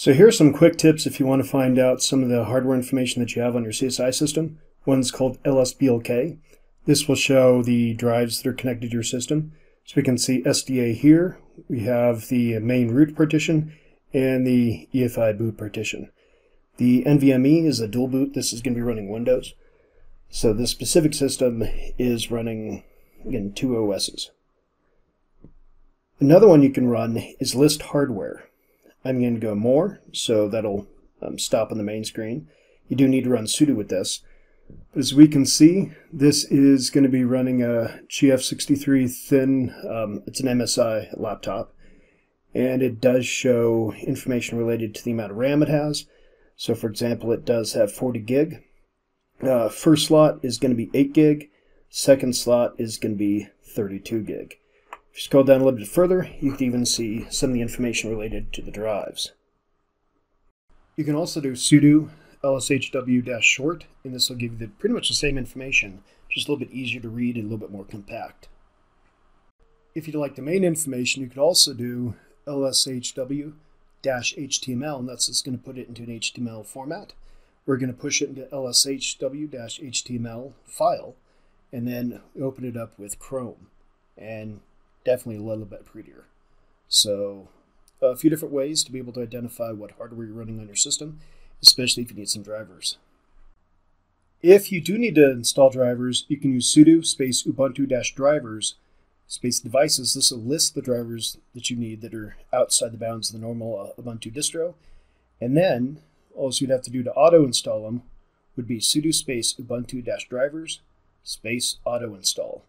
So here are some quick tips if you want to find out some of the hardware information that you have on your CSI system. One's called LSBLK. This will show the drives that are connected to your system. So we can see SDA here. We have the main root partition and the EFI boot partition. The NVMe is a dual boot. This is going to be running Windows. So this specific system is running, again, two OSs. Another one you can run is list hardware. I'm going to go more, so that'll um, stop on the main screen. You do need to run sudo with this. As we can see, this is going to be running a GF63 thin, um, it's an MSI laptop, and it does show information related to the amount of RAM it has. So for example, it does have 40 gig. Uh, first slot is going to be 8 gig. Second slot is going to be 32 gig. If you scroll down a little bit further, you can even see some of the information related to the drives. You can also do sudo lshw-short, and this will give you the, pretty much the same information, just a little bit easier to read and a little bit more compact. If you'd like the main information, you could also do lshw-html, and that's just going to put it into an HTML format. We're going to push it into lshw-html file, and then open it up with Chrome, and definitely a little bit prettier. So a few different ways to be able to identify what hardware you're running on your system especially if you need some drivers. If you do need to install drivers, you can use sudo space ubuntu dash drivers space devices. This will list the drivers that you need that are outside the bounds of the normal uh, Ubuntu distro. And then all you'd have to do to auto install them would be sudo space ubuntu dash drivers space auto install.